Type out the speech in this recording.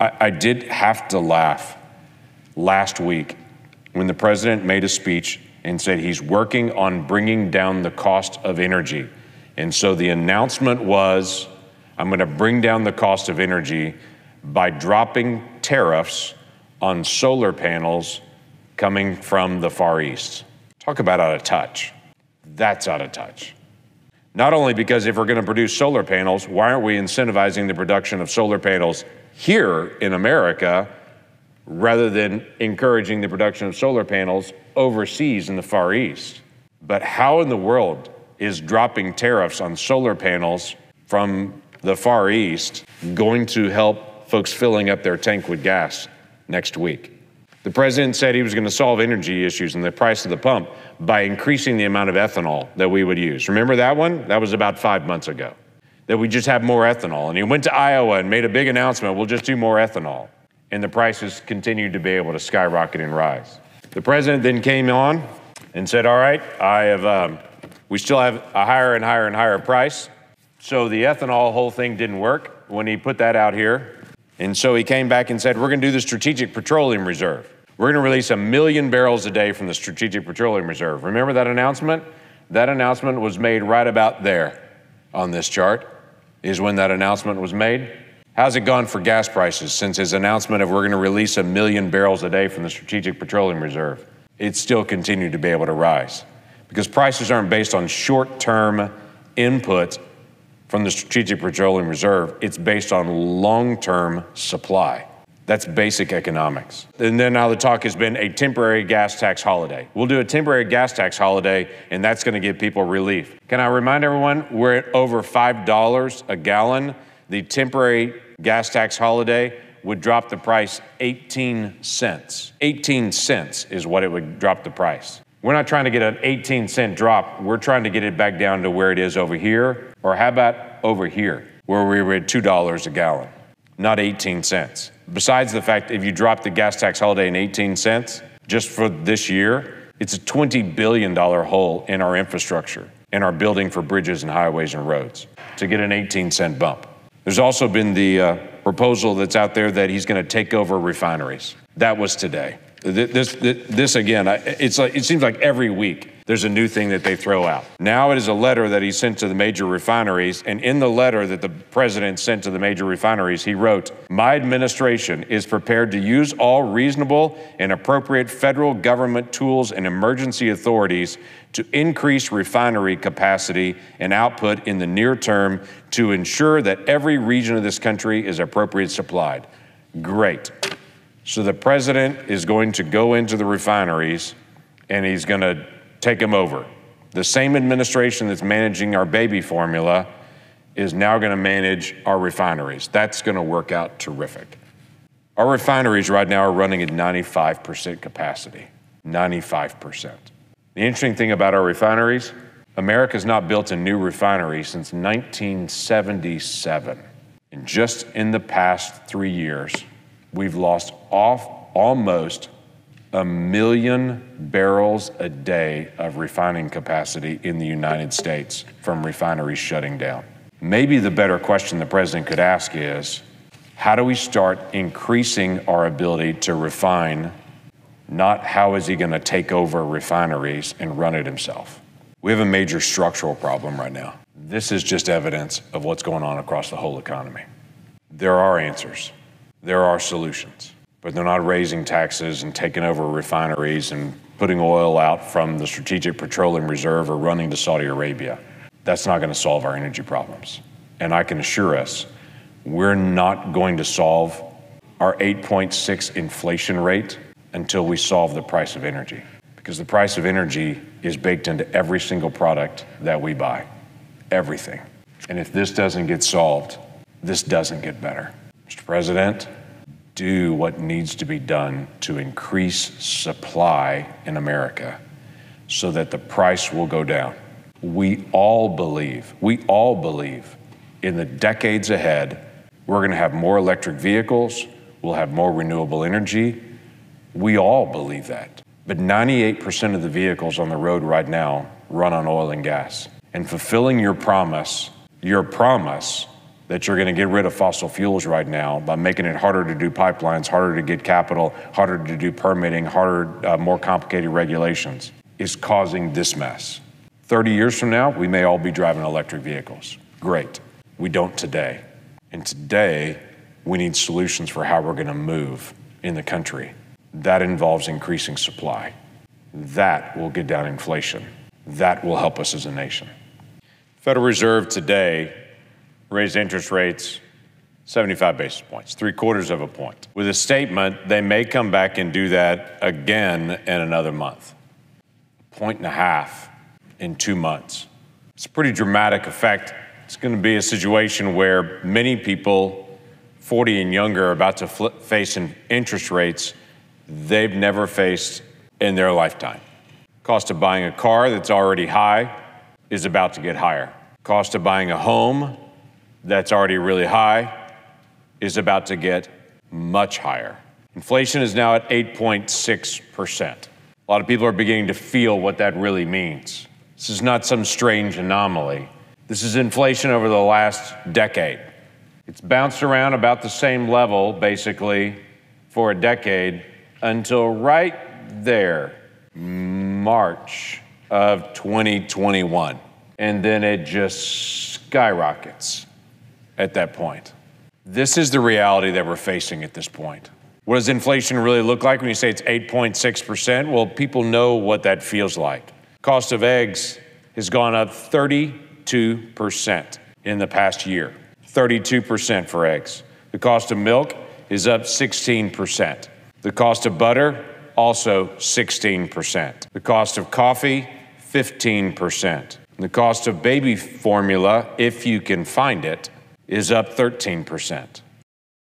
I, I did have to laugh last week when the president made a speech and said he's working on bringing down the cost of energy. And so the announcement was I'm going to bring down the cost of energy by dropping tariffs on solar panels coming from the Far East. Talk about out of touch. That's out of touch. Not only because if we're going to produce solar panels, why aren't we incentivizing the production of solar panels here in America rather than encouraging the production of solar panels overseas in the Far East? But how in the world is dropping tariffs on solar panels from the Far East going to help folks filling up their tank with gas next week? The president said he was going to solve energy issues and the price of the pump by increasing the amount of ethanol that we would use. Remember that one? That was about five months ago. That we just have more ethanol. And he went to Iowa and made a big announcement we'll just do more ethanol. And the prices continued to be able to skyrocket and rise. The president then came on and said, All right, I have, um, we still have a higher and higher and higher price. So the ethanol whole thing didn't work when he put that out here. And so he came back and said, We're going to do the Strategic Petroleum Reserve. We're going to release a million barrels a day from the Strategic Petroleum Reserve. Remember that announcement? That announcement was made right about there on this chart, is when that announcement was made. How's it gone for gas prices since his announcement of we're going to release a million barrels a day from the Strategic Petroleum Reserve? It's still continued to be able to rise because prices aren't based on short term input from the Strategic Petroleum Reserve, it's based on long term supply. That's basic economics. And then now the talk has been a temporary gas tax holiday. We'll do a temporary gas tax holiday, and that's going to give people relief. Can I remind everyone, we're at over $5 a gallon. The temporary gas tax holiday would drop the price 18 cents. 18 cents is what it would drop the price. We're not trying to get an 18 cent drop. We're trying to get it back down to where it is over here, or how about over here, where we were at $2 a gallon, not 18 cents. Besides the fact, if you drop the gas tax holiday in 18 cents just for this year, it's a $20 billion hole in our infrastructure, in our building for bridges and highways and roads to get an 18 cent bump. There's also been the uh, proposal that's out there that he's going to take over refineries. That was today. This, this, this again, it's like, it seems like every week there's a new thing that they throw out. Now it is a letter that he sent to the major refineries, and in the letter that the president sent to the major refineries, he wrote, My administration is prepared to use all reasonable and appropriate federal government tools and emergency authorities to increase refinery capacity and output in the near term to ensure that every region of this country is appropriately supplied. Great. So the president is going to go into the refineries and he's going to take them over. The same administration that's managing our baby formula is now going to manage our refineries. That's going to work out terrific. Our refineries right now are running at 95% capacity. 95%. The interesting thing about our refineries, America's not built a new refinery since 1977. And just in the past three years, we've lost off almost a million barrels a day of refining capacity in the United States from refineries shutting down. Maybe the better question the president could ask is how do we start increasing our ability to refine, not how is he going to take over refineries and run it himself? We have a major structural problem right now. This is just evidence of what's going on across the whole economy. There are answers. There are solutions, but they're not raising taxes and taking over refineries and putting oil out from the Strategic Petroleum Reserve or running to Saudi Arabia. That's not going to solve our energy problems. And I can assure us, we're not going to solve our 8.6 inflation rate until we solve the price of energy. Because the price of energy is baked into every single product that we buy. Everything. And if this doesn't get solved, this doesn't get better. Mr. President, do what needs to be done to increase supply in America so that the price will go down. We all believe, we all believe in the decades ahead, we're going to have more electric vehicles, we'll have more renewable energy. We all believe that. But 98% of the vehicles on the road right now run on oil and gas. And fulfilling your promise, your promise that you're going to get rid of fossil fuels right now by making it harder to do pipelines, harder to get capital, harder to do permitting, harder, uh, more complicated regulations, is causing this mess. 30 years from now, we may all be driving electric vehicles. Great. We don't today. And today, we need solutions for how we're going to move in the country. That involves increasing supply. That will get down inflation. That will help us as a nation. Federal Reserve today raised interest rates 75 basis points, three quarters of a point. With a statement, they may come back and do that again in another month. A point and a half in two months. It's a pretty dramatic effect. It's going to be a situation where many people, 40 and younger, are about to face interest rates they've never faced in their lifetime. Cost of buying a car that's already high is about to get higher. Cost of buying a home that's already really high is about to get much higher. Inflation is now at 8.6%. A lot of people are beginning to feel what that really means. This is not some strange anomaly. This is inflation over the last decade. It's bounced around about the same level, basically, for a decade until right there, March of 2021. And then it just skyrockets at that point. This is the reality that we're facing at this point. What does inflation really look like when you say it's 8.6%? Well, people know what that feels like. Cost of eggs has gone up 32% in the past year. 32% for eggs. The cost of milk is up 16%. The cost of butter, also 16%. The cost of coffee, 15%. The cost of baby formula, if you can find it, is up 13%.